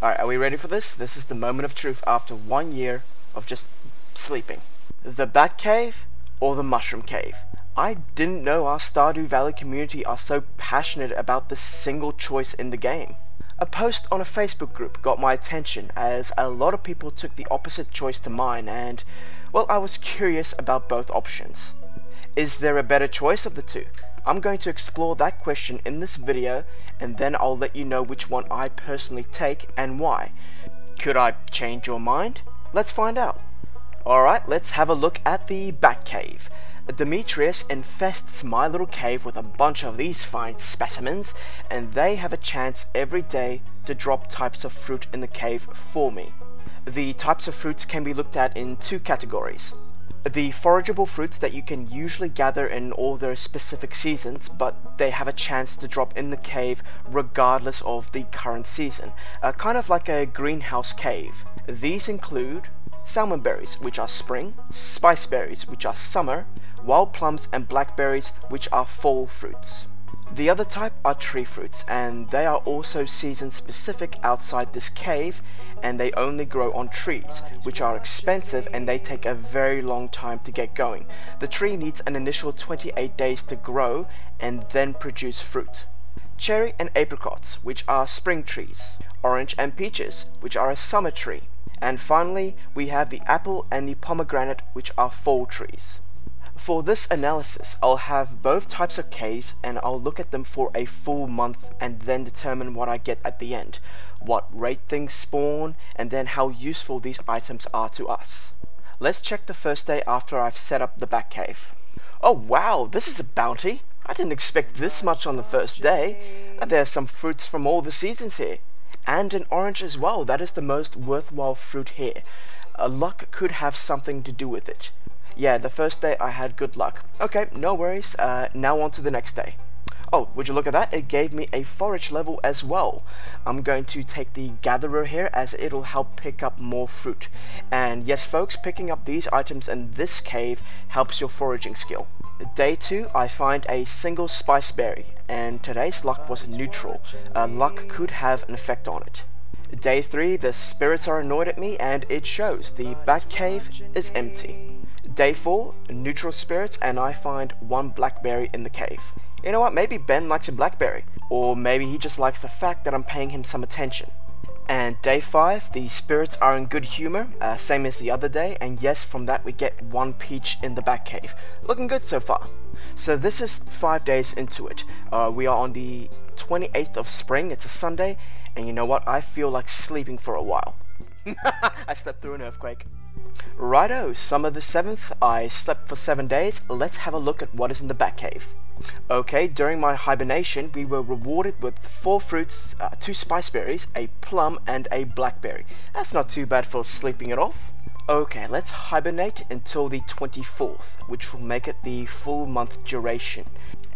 Alright, are we ready for this? This is the moment of truth after one year of just sleeping. The Bat Cave or the Mushroom Cave? I didn't know our Stardew Valley community are so passionate about this single choice in the game. A post on a Facebook group got my attention as a lot of people took the opposite choice to mine and, well, I was curious about both options. Is there a better choice of the two? I'm going to explore that question in this video and then I'll let you know which one I personally take and why. Could I change your mind? Let's find out. Alright, let's have a look at the Bat Cave. Demetrius infests my little cave with a bunch of these fine specimens, and they have a chance every day to drop types of fruit in the cave for me. The types of fruits can be looked at in two categories the forageable fruits that you can usually gather in all their specific seasons, but they have a chance to drop in the cave regardless of the current season, uh, kind of like a greenhouse cave. These include salmon berries, which are spring, spice berries, which are summer, wild plums and blackberries, which are fall fruits. The other type are tree fruits, and they are also season specific outside this cave, and they only grow on trees, which are expensive and they take a very long time to get going. The tree needs an initial 28 days to grow and then produce fruit. Cherry and apricots, which are spring trees. Orange and peaches, which are a summer tree. And finally, we have the apple and the pomegranate, which are fall trees. For this analysis, I'll have both types of caves and I'll look at them for a full month and then determine what I get at the end, what rate things spawn, and then how useful these items are to us. Let's check the first day after I've set up the Bat Cave. Oh wow, this is a bounty! I didn't expect this much on the first day. There's some fruits from all the seasons here. And an orange as well, that is the most worthwhile fruit here. Uh, luck could have something to do with it yeah, the first day I had good luck. Okay, no worries. Uh, now on to the next day. Oh, would you look at that? It gave me a forage level as well. I'm going to take the gatherer here as it'll help pick up more fruit. And yes folks, picking up these items in this cave helps your foraging skill. Day 2, I find a single spice berry, and today's luck was neutral. Uh, luck could have an effect on it. Day 3, the spirits are annoyed at me, and it shows. The bat cave is empty. Day 4, neutral spirits, and I find one blackberry in the cave. You know what, maybe Ben likes a blackberry, or maybe he just likes the fact that I'm paying him some attention. And day 5, the spirits are in good humor, uh, same as the other day, and yes, from that we get one peach in the bat cave. Looking good so far. So this is 5 days into it. Uh, we are on the 28th of spring, it's a Sunday, and you know what, I feel like sleeping for a while. I slept through an earthquake. Righto, summer the 7th, I slept for 7 days, let's have a look at what is in the Batcave. Okay, during my hibernation, we were rewarded with 4 fruits, uh, 2 spiceberries, a plum, and a blackberry. That's not too bad for sleeping it off. Okay, let's hibernate until the 24th, which will make it the full month duration.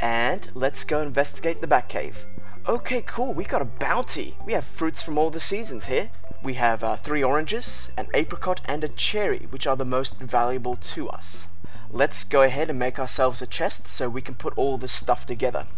And let's go investigate the Batcave. Okay, cool, we got a bounty. We have fruits from all the seasons here. We have uh, three oranges, an apricot, and a cherry, which are the most valuable to us. Let's go ahead and make ourselves a chest so we can put all this stuff together.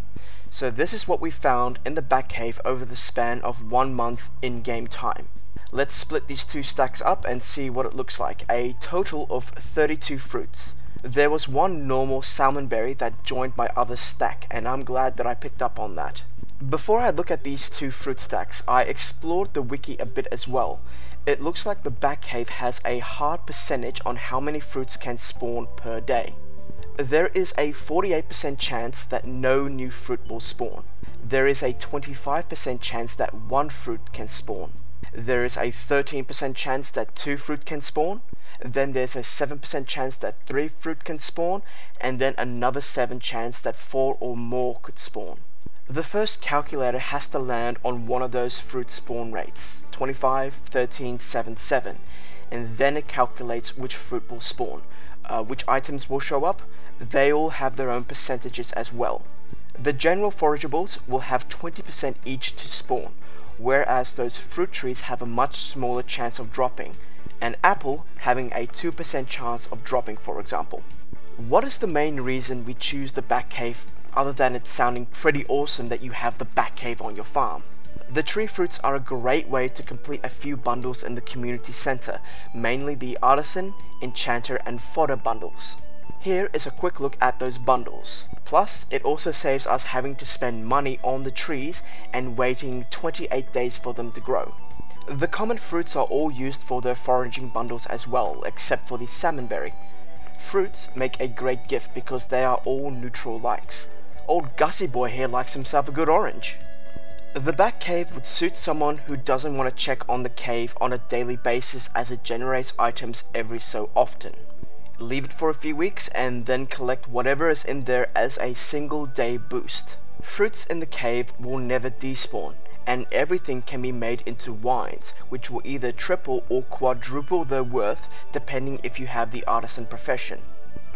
So this is what we found in the Bat Cave over the span of one month in-game time. Let's split these two stacks up and see what it looks like. A total of 32 fruits. There was one normal salmon berry that joined my other stack, and I'm glad that I picked up on that. Before I look at these two fruit stacks, I explored the wiki a bit as well. It looks like the Bat Cave has a hard percentage on how many fruits can spawn per day. There is a 48% chance that no new fruit will spawn. There is a 25% chance that one fruit can spawn. There is a 13% chance that two fruit can spawn. Then there's a 7% chance that three fruit can spawn. And then another 7 chance that four or more could spawn. The first calculator has to land on one of those fruit spawn rates, 25, 13, 7, 7, and then it calculates which fruit will spawn. Uh, which items will show up? They all have their own percentages as well. The general forageables will have 20% each to spawn, whereas those fruit trees have a much smaller chance of dropping, an apple having a 2% chance of dropping for example. What is the main reason we choose the Bat Cave other than it sounding pretty awesome that you have the Bat Cave on your farm. The tree fruits are a great way to complete a few bundles in the community center, mainly the artisan, enchanter and fodder bundles. Here is a quick look at those bundles. Plus, it also saves us having to spend money on the trees and waiting 28 days for them to grow. The common fruits are all used for their foraging bundles as well, except for the salmonberry. Fruits make a great gift because they are all neutral likes. Old Gussie boy here likes himself a good orange. The Bat Cave would suit someone who doesn't want to check on the cave on a daily basis as it generates items every so often. Leave it for a few weeks and then collect whatever is in there as a single day boost. Fruits in the cave will never despawn, and everything can be made into wines, which will either triple or quadruple their worth depending if you have the artisan profession.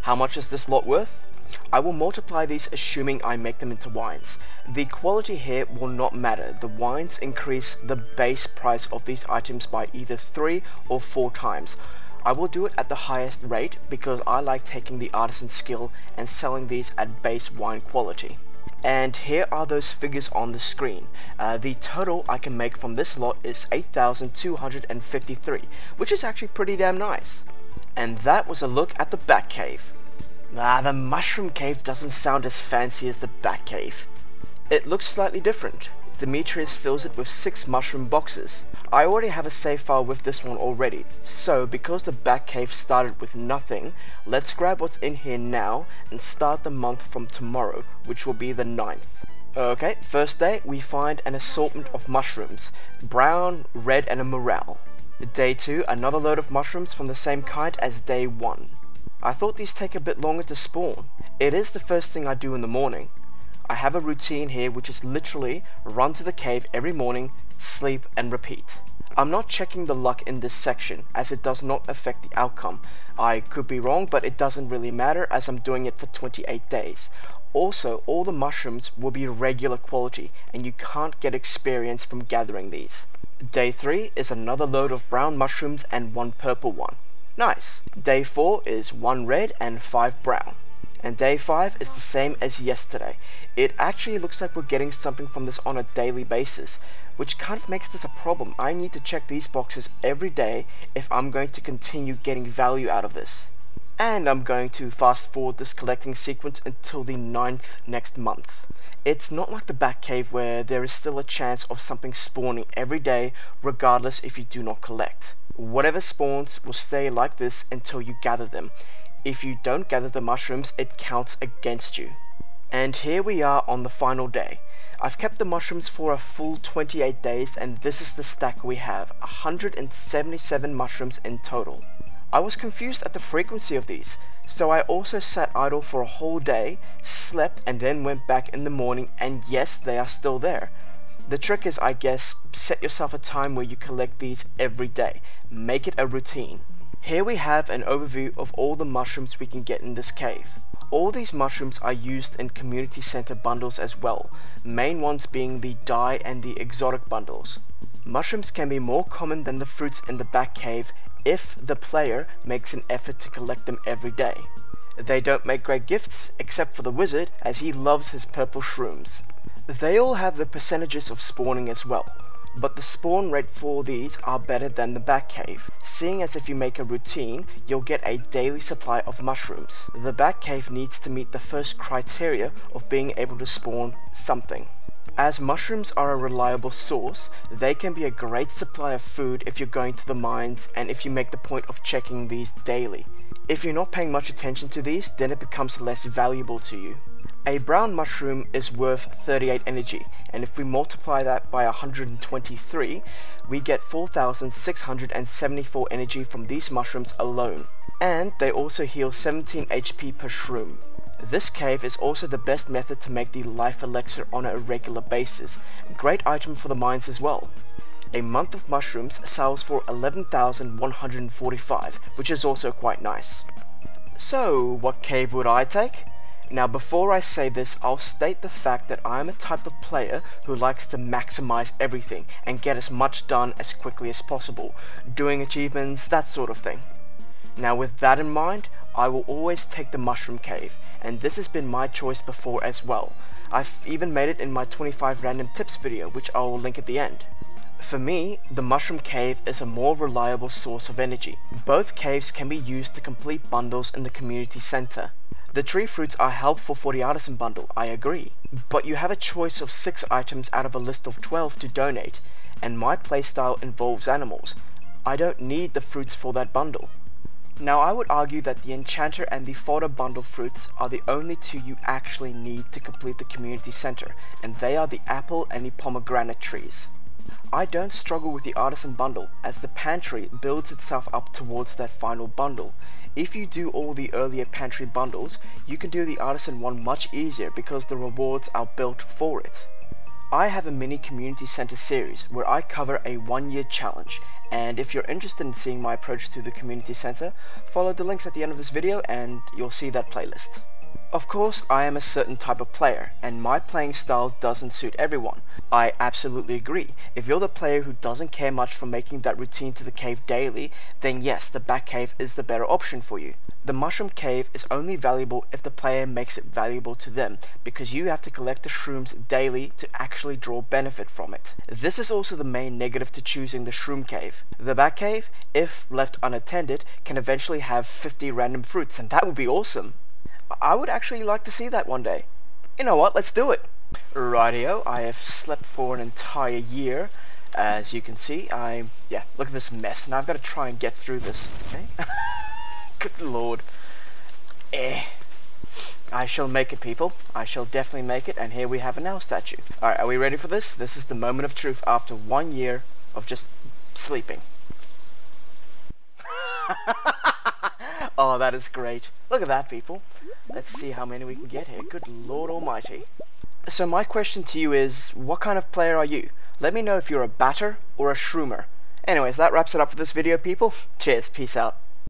How much is this lot worth? I will multiply these assuming I make them into wines. The quality here will not matter, the wines increase the base price of these items by either 3 or 4 times. I will do it at the highest rate because I like taking the artisan skill and selling these at base wine quality. And here are those figures on the screen. Uh, the total I can make from this lot is 8,253, which is actually pretty damn nice. And that was a look at the Bat Cave. Ah, the Mushroom Cave doesn't sound as fancy as the Bat Cave. It looks slightly different. Demetrius fills it with 6 mushroom boxes. I already have a save file with this one already, so because the Bat Cave started with nothing, let's grab what's in here now and start the month from tomorrow, which will be the 9th. Okay, first day we find an assortment of mushrooms, brown, red and a morel. Day 2, another load of mushrooms from the same kind as day 1. I thought these take a bit longer to spawn. It is the first thing I do in the morning. I have a routine here which is literally run to the cave every morning, sleep, and repeat. I'm not checking the luck in this section, as it does not affect the outcome. I could be wrong, but it doesn't really matter as I'm doing it for 28 days. Also, all the mushrooms will be regular quality, and you can't get experience from gathering these. Day 3 is another load of brown mushrooms and one purple one. Nice. Day 4 is 1 red and 5 brown and day 5 is the same as yesterday. It actually looks like we're getting something from this on a daily basis, which kind of makes this a problem. I need to check these boxes every day if I'm going to continue getting value out of this. And I'm going to fast forward this collecting sequence until the 9th next month. It's not like the Bat Cave where there is still a chance of something spawning every day regardless if you do not collect. Whatever spawns will stay like this until you gather them if you don't gather the mushrooms, it counts against you. And here we are on the final day. I've kept the mushrooms for a full 28 days and this is the stack we have, 177 mushrooms in total. I was confused at the frequency of these, so I also sat idle for a whole day, slept and then went back in the morning and yes, they are still there. The trick is, I guess, set yourself a time where you collect these every day. Make it a routine. Here we have an overview of all the mushrooms we can get in this cave. All these mushrooms are used in community center bundles as well, main ones being the dye and the exotic bundles. Mushrooms can be more common than the fruits in the Bat Cave if the player makes an effort to collect them every day. They don't make great gifts, except for the wizard, as he loves his purple shrooms. They all have the percentages of spawning as well but the spawn rate for these are better than the Bat Cave, seeing as if you make a routine, you'll get a daily supply of mushrooms. The Bat Cave needs to meet the first criteria of being able to spawn something. As mushrooms are a reliable source, they can be a great supply of food if you're going to the mines and if you make the point of checking these daily. If you're not paying much attention to these, then it becomes less valuable to you. A brown mushroom is worth 38 energy, and if we multiply that by 123, we get 4674 energy from these mushrooms alone. And they also heal 17 HP per shroom. This cave is also the best method to make the life elixir on a regular basis. Great item for the mines as well. A month of mushrooms sells for 11,145, which is also quite nice. So, what cave would I take? Now before I say this, I'll state the fact that I'm a type of player who likes to maximize everything and get as much done as quickly as possible, doing achievements, that sort of thing. Now with that in mind, I will always take the Mushroom Cave, and this has been my choice before as well. I've even made it in my 25 random tips video, which I will link at the end. For me, the Mushroom Cave is a more reliable source of energy. Both caves can be used to complete bundles in the community center. The tree fruits are helpful for the artisan bundle, I agree, but you have a choice of 6 items out of a list of 12 to donate, and my playstyle involves animals. I don't need the fruits for that bundle. Now I would argue that the Enchanter and the Fodder Bundle fruits are the only two you actually need to complete the community center, and they are the apple and the pomegranate trees. I don't struggle with the Artisan Bundle, as the pantry builds itself up towards that final bundle. If you do all the earlier pantry bundles, you can do the Artisan one much easier because the rewards are built for it. I have a mini community center series where I cover a one year challenge and if you're interested in seeing my approach to the community center, follow the links at the end of this video and you'll see that playlist. Of course, I am a certain type of player, and my playing style doesn't suit everyone. I absolutely agree. If you're the player who doesn't care much for making that routine to the cave daily, then yes, the Bat Cave is the better option for you. The Mushroom Cave is only valuable if the player makes it valuable to them, because you have to collect the shrooms daily to actually draw benefit from it. This is also the main negative to choosing the Shroom Cave. The Bat Cave, if left unattended, can eventually have 50 random fruits, and that would be awesome. I would actually like to see that one day. You know what, let's do it. Rightio, I have slept for an entire year. As you can see, I'm, yeah, look at this mess. and I've got to try and get through this, okay? Good lord. Eh. I shall make it, people. I shall definitely make it, and here we have an owl statue. Alright, are we ready for this? This is the moment of truth after one year of just sleeping. oh, that is great. Look at that, people. Let's see how many we can get here. Good lord almighty. So my question to you is, what kind of player are you? Let me know if you're a batter or a shroomer. Anyways, that wraps it up for this video, people. Cheers, peace out.